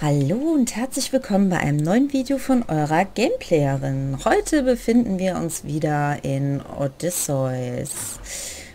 Hallo und herzlich willkommen bei einem neuen Video von eurer Gameplayerin. Heute befinden wir uns wieder in Odysseus,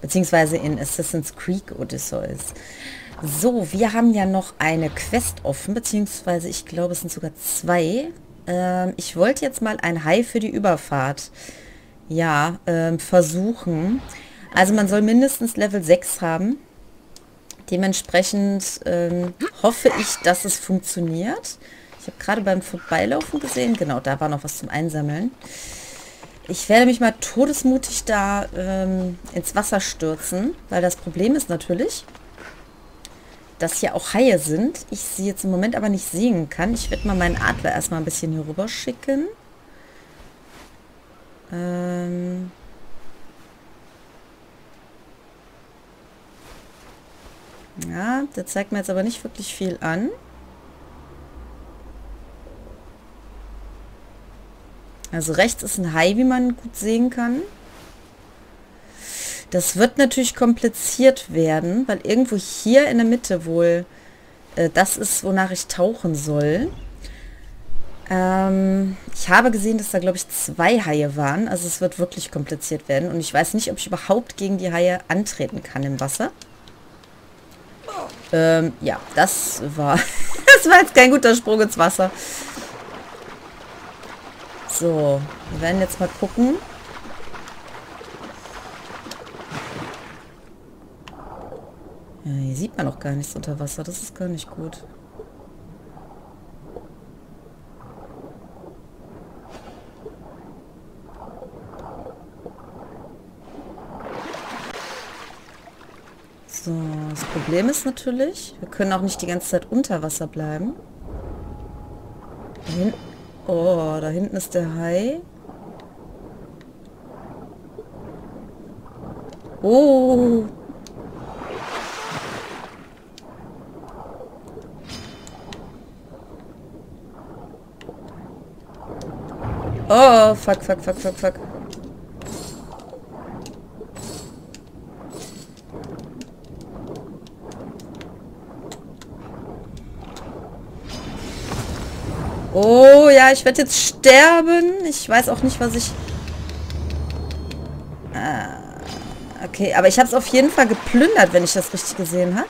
beziehungsweise in Assassin's Creed Odysseus. So, wir haben ja noch eine Quest offen, beziehungsweise ich glaube es sind sogar zwei. Ähm, ich wollte jetzt mal ein Hai für die Überfahrt, ja, ähm, versuchen. Also man soll mindestens Level 6 haben. Dementsprechend ähm, hoffe ich, dass es funktioniert. Ich habe gerade beim Vorbeilaufen gesehen, genau, da war noch was zum Einsammeln. Ich werde mich mal todesmutig da ähm, ins Wasser stürzen, weil das Problem ist natürlich, dass hier auch Haie sind. Ich sie jetzt im Moment aber nicht sehen kann. Ich werde mal meinen Adler erstmal ein bisschen hier rüber schicken. Ähm Ja, der zeigt mir jetzt aber nicht wirklich viel an. Also rechts ist ein Hai, wie man gut sehen kann. Das wird natürlich kompliziert werden, weil irgendwo hier in der Mitte wohl äh, das ist, wonach ich tauchen soll. Ähm, ich habe gesehen, dass da, glaube ich, zwei Haie waren. Also es wird wirklich kompliziert werden. Und ich weiß nicht, ob ich überhaupt gegen die Haie antreten kann im Wasser. Ähm, ja, das war... das war jetzt kein guter Sprung ins Wasser. So, wir werden jetzt mal gucken. Ja, hier sieht man noch gar nichts unter Wasser. Das ist gar nicht gut. So, das Problem ist natürlich, wir können auch nicht die ganze Zeit unter Wasser bleiben. Da hinten, oh, da hinten ist der Hai. Oh. Oh, fuck, fuck, fuck, fuck, fuck. Oh ja, ich werde jetzt sterben. Ich weiß auch nicht, was ich... Ah, okay, aber ich habe es auf jeden Fall geplündert, wenn ich das richtig gesehen habe.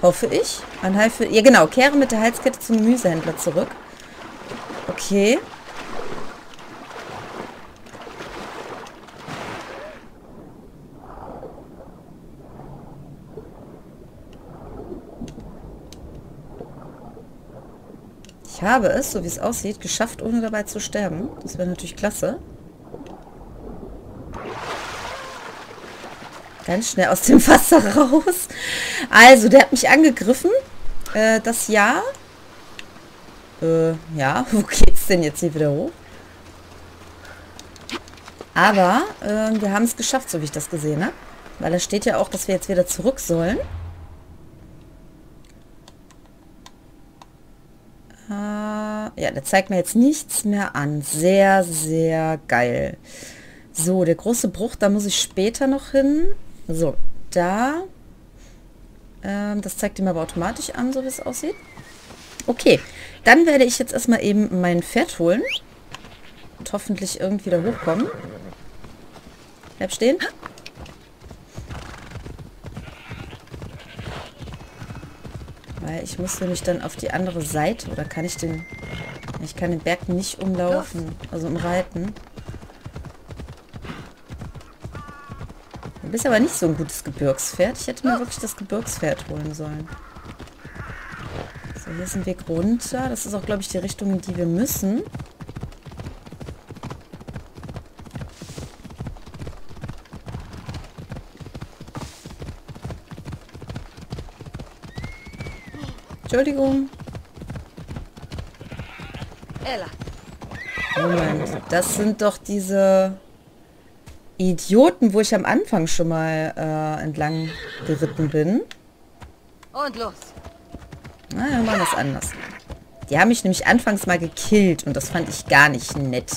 Hoffe ich. Ein. Ja genau, kehre mit der Halskette zum Gemüsehändler zurück. Okay. Habe es, so wie es aussieht, geschafft, ohne dabei zu sterben. Das wäre natürlich klasse. Ganz schnell aus dem Wasser raus. Also, der hat mich angegriffen. Äh, das ja. Äh, ja, wo geht's denn jetzt hier wieder hoch? Aber äh, wir haben es geschafft, so wie ich das gesehen habe. Weil da steht ja auch, dass wir jetzt wieder zurück sollen. Ja, der zeigt mir jetzt nichts mehr an. Sehr, sehr geil. So, der große Bruch, da muss ich später noch hin. So, da. Ähm, das zeigt ihm aber automatisch an, so wie es aussieht. Okay, dann werde ich jetzt erstmal eben mein Pferd holen. Und hoffentlich irgendwie da hochkommen. Bleib stehen. Weil ich muss nämlich dann auf die andere Seite. Oder kann ich den... Ich kann den Berg nicht umlaufen. Also umreiten. Du bist aber nicht so ein gutes Gebirgspferd. Ich hätte mir wirklich das Gebirgspferd holen sollen. So, hier ist ein Weg runter. Das ist auch, glaube ich, die Richtung, in die wir müssen. Entschuldigung. Moment, das sind doch diese Idioten, wo ich am Anfang schon mal äh, entlang geritten bin. Und los. Na, dann war das anders. Die haben mich nämlich anfangs mal gekillt und das fand ich gar nicht nett.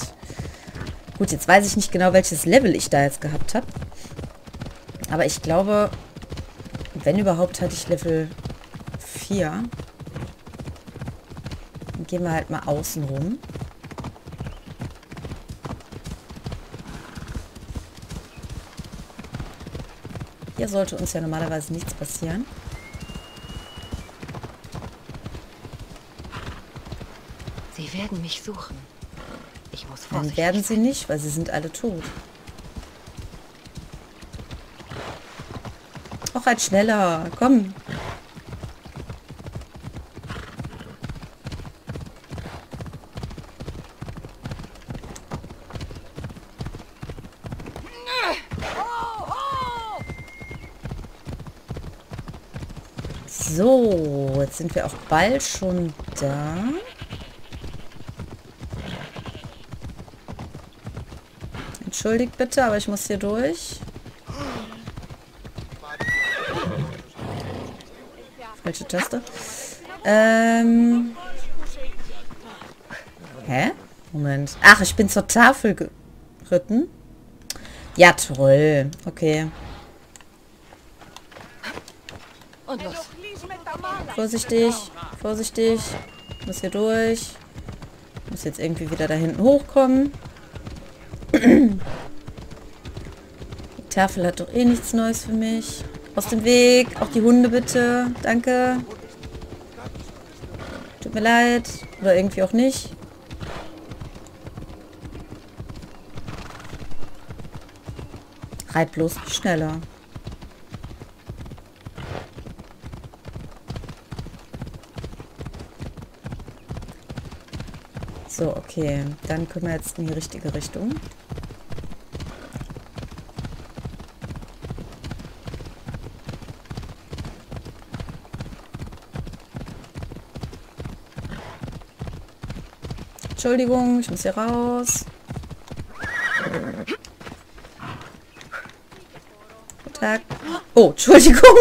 Gut, jetzt weiß ich nicht genau, welches Level ich da jetzt gehabt habe. Aber ich glaube, wenn überhaupt, hatte ich Level 4. Dann gehen wir halt mal außen rum. Hier sollte uns ja normalerweise nichts passieren. Sie werden mich suchen. Ich muss Dann vorsichtig werden sie nicht, weil sie sind alle tot. Auch halt schneller. Komm. So, jetzt sind wir auch bald schon da. Entschuldigt bitte, aber ich muss hier durch. Falsche Taste. Ähm. Hä? Moment. Ach, ich bin zur Tafel geritten. Ja, toll. Okay. Und los. Vorsichtig. Vorsichtig. Ich muss hier durch. Muss jetzt irgendwie wieder da hinten hochkommen. Die Tafel hat doch eh nichts Neues für mich. Aus dem Weg. Auch die Hunde bitte. Danke. Tut mir leid. Oder irgendwie auch nicht. Reit bloß schneller. So, okay. Dann können wir jetzt in die richtige Richtung. Entschuldigung, ich muss hier raus. Guten Tag. Oh, Entschuldigung.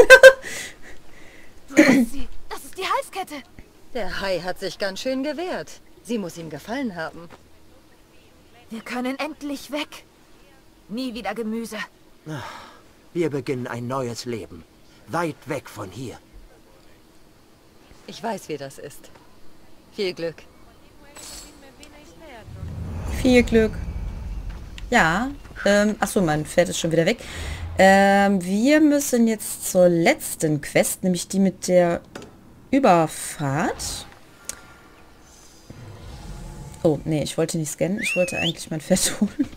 Das ist die Halskette. Der Hai hat sich ganz schön gewehrt. Sie muss ihm gefallen haben. Wir können endlich weg. Nie wieder Gemüse. Wir beginnen ein neues Leben. Weit weg von hier. Ich weiß, wie das ist. Viel Glück. Viel Glück. Ja. Ähm, achso, mein Pferd ist schon wieder weg. Ähm, wir müssen jetzt zur letzten Quest, nämlich die mit der Überfahrt. Oh, nee, ich wollte nicht scannen. Ich wollte eigentlich mein Pferd holen.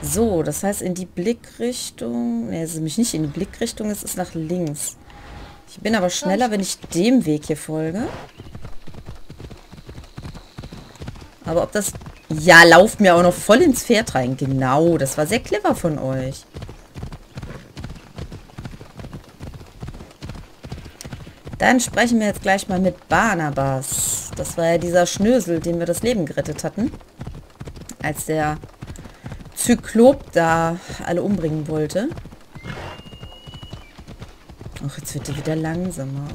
So, das heißt in die Blickrichtung... Ne, es ist nämlich nicht in die Blickrichtung, es ist nach links. Ich bin aber schneller, wenn ich dem Weg hier folge. Aber ob das... Ja, lauft mir auch noch voll ins Pferd rein. Genau, das war sehr clever von euch. Dann sprechen wir jetzt gleich mal mit Barnabas. Das war ja dieser Schnösel, dem wir das Leben gerettet hatten. Als der Zyklop da alle umbringen wollte. Ach, jetzt wird er wieder langsamer.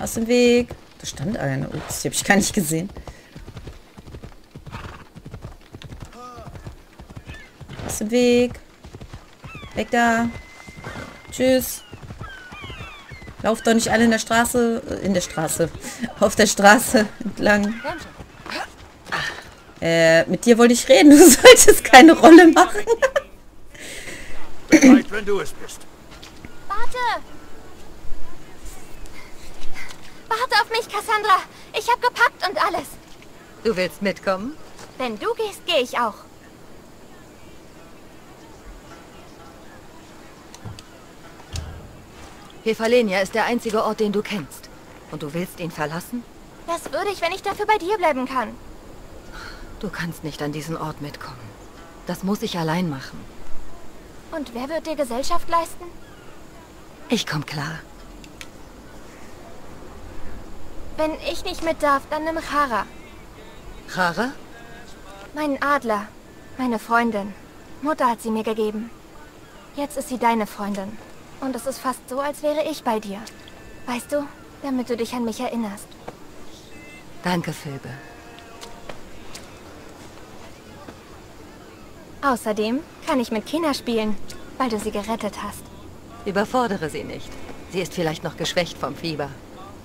Aus dem Weg. Da stand eine. Ups, die habe ich gar nicht gesehen. Aus dem Weg. Weg da. Tschüss. Lauft doch nicht alle in der Straße, äh, in der Straße, auf der Straße entlang. Äh, mit dir wollte ich reden, du solltest keine Rolle machen. Bereit, wenn du es bist. Warte! Warte auf mich, Cassandra. Ich hab gepackt und alles. Du willst mitkommen? Wenn du gehst, gehe ich auch. Hefalenia ist der einzige Ort, den du kennst. Und du willst ihn verlassen? Das würde ich, wenn ich dafür bei dir bleiben kann. Du kannst nicht an diesen Ort mitkommen. Das muss ich allein machen. Und wer wird dir Gesellschaft leisten? Ich komm klar. Wenn ich nicht mit darf, dann nimm Chara. Rara? Meinen Adler. Meine Freundin. Mutter hat sie mir gegeben. Jetzt ist sie deine Freundin. Und es ist fast so, als wäre ich bei dir. Weißt du, damit du dich an mich erinnerst. Danke, Phoebe. Außerdem kann ich mit Kina spielen, weil du sie gerettet hast. Überfordere sie nicht. Sie ist vielleicht noch geschwächt vom Fieber.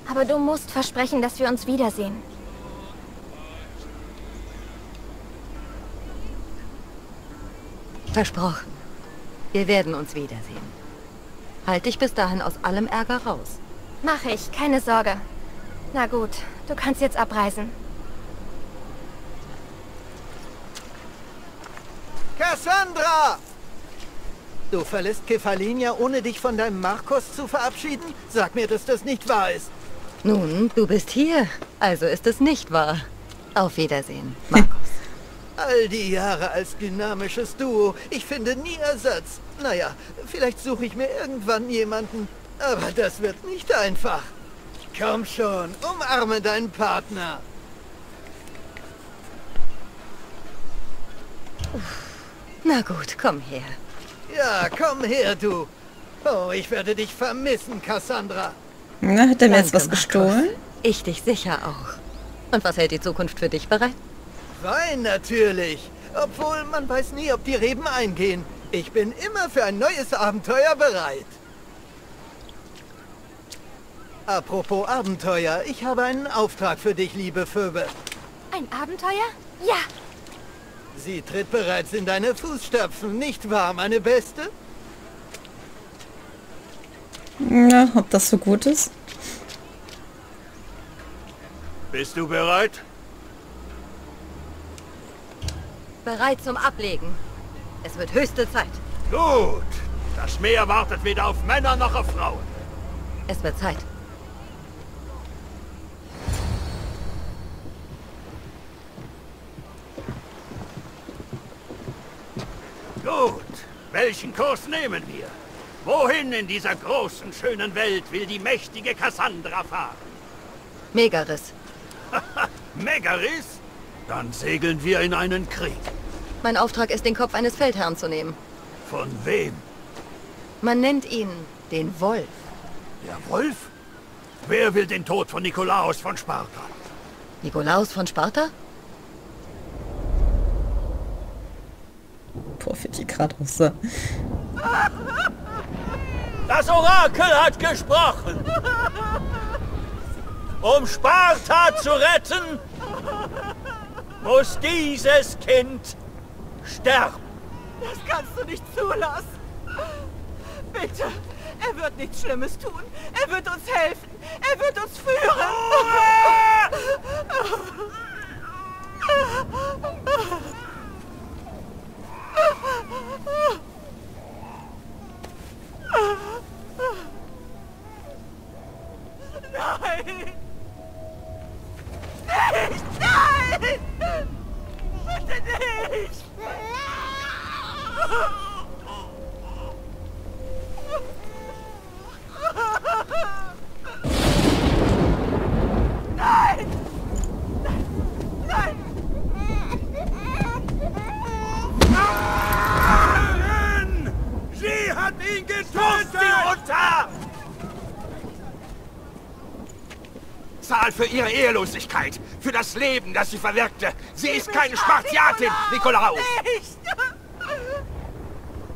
Aber du musst versprechen, dass wir uns wiedersehen. Versprochen. Wir werden uns wiedersehen. Halt dich bis dahin aus allem Ärger raus. Mach ich, keine Sorge. Na gut, du kannst jetzt abreisen. Cassandra! Du verlässt Kefalinia, ohne dich von deinem Markus zu verabschieden? Sag mir, dass das nicht wahr ist. Nun, du bist hier. Also ist es nicht wahr. Auf Wiedersehen, Markus. All die Jahre als dynamisches Duo. Ich finde nie Ersatz. Naja, vielleicht suche ich mir irgendwann jemanden. Aber das wird nicht einfach. Komm schon, umarme deinen Partner. Na gut, komm her. Ja, komm her, du. Oh, ich werde dich vermissen, Cassandra. Na, hat er mir jetzt was Markus. gestohlen? Ich dich sicher auch. Und was hält die Zukunft für dich bereit? Wein natürlich. Obwohl, man weiß nie, ob die Reben eingehen. Ich bin immer für ein neues Abenteuer bereit. Apropos Abenteuer, ich habe einen Auftrag für dich, liebe Phoebe. Ein Abenteuer? Ja! Sie tritt bereits in deine Fußstapfen, nicht wahr, meine Beste? Na, ob das so gut ist? Bist du bereit? Bereit zum Ablegen. Es wird höchste Zeit. Gut. Das Meer wartet weder auf Männer noch auf Frauen. Es wird Zeit. Gut. Welchen Kurs nehmen wir? Wohin in dieser großen, schönen Welt will die mächtige Cassandra fahren? Megaris. Megaris? Dann segeln wir in einen Krieg. Mein Auftrag ist, den Kopf eines Feldherrn zu nehmen. Von wem? Man nennt ihn den Wolf. Der Wolf? Wer will den Tod von Nikolaus von Sparta? Nikolaus von Sparta? Boah, für die gerade. Das Orakel hat gesprochen. Um Sparta zu retten, muss dieses Kind sterben. Das kannst du nicht zulassen. Bitte, er wird nichts Schlimmes tun. Er wird uns helfen. Er wird uns führen. Nein! Nicht! Nein! Bitte nicht! Nein! Nein! Herren! Sie hat getötet! sie runter! Zahl für ihre Ehelosigkeit, für das Leben, das sie verwirkte. Sie ist keine Spartiatin, Nikolaus! Nicht!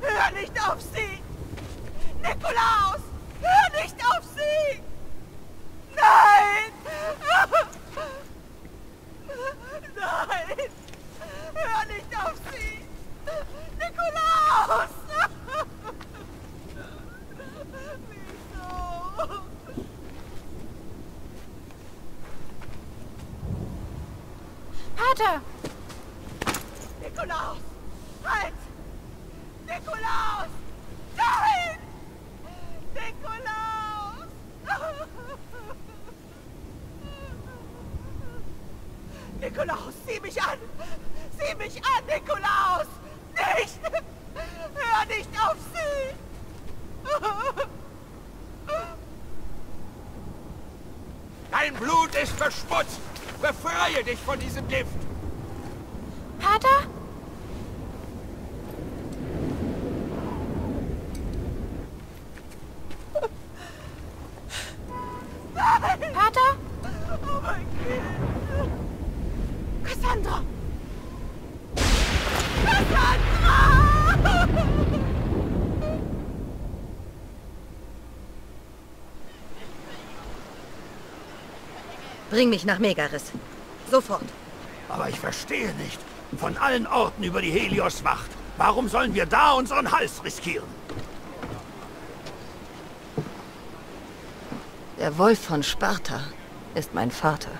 Hör nicht auf sie! Nikolaus! Hör nicht auf sie! Nein! Nein! Hör nicht auf sie! Nikolaus! Pater! Nikolaus! Halt! Nikolaus! Nein! Nikolaus! Nikolaus, sieh mich an! Sieh mich an, Nikolaus! Nicht! Hör nicht auf sie! Dein Blut ist verschmutzt! Befreie dich von diesem Gift! Vater? Bring mich nach Megaris. Sofort. Aber ich verstehe nicht. Von allen Orten über die Helios-Wacht. Warum sollen wir da unseren Hals riskieren? Der Wolf von Sparta ist mein Vater.